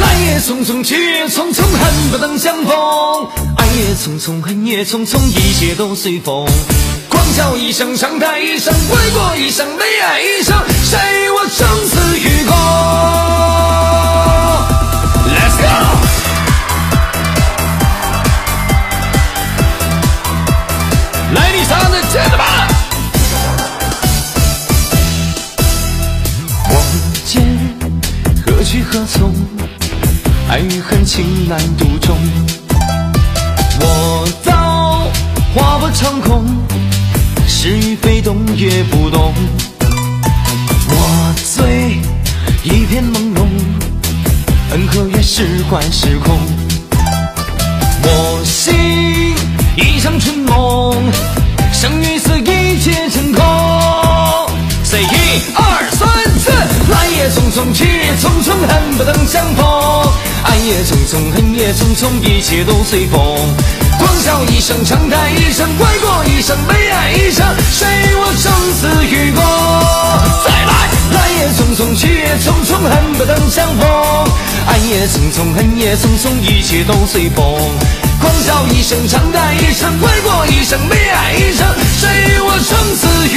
来也匆匆去也匆匆恨不能相逢。爱也匆匆恨也匆匆一切都随风。狂笑一声长叹一声快过一生悲哀去何从？爱与恨，情难独钟。我刀划破长空，是与非，动也不动。我醉一片朦胧，恩和怨，是幻是空。我醒一场春梦，生与死，一切成空。Say 一二，也匆匆，去也匆匆，恨不能相逢。爱也匆匆，恨也匆匆，一切都随风。狂笑一声，长叹一声，快过一生，悲哀一生，谁与我生死与共？再来，来也匆匆，去也匆匆，恨不能相逢。爱也匆匆，恨也匆匆，一切都随风。狂笑一声，长叹一声，快过一生，悲哀一生，谁与我生死与？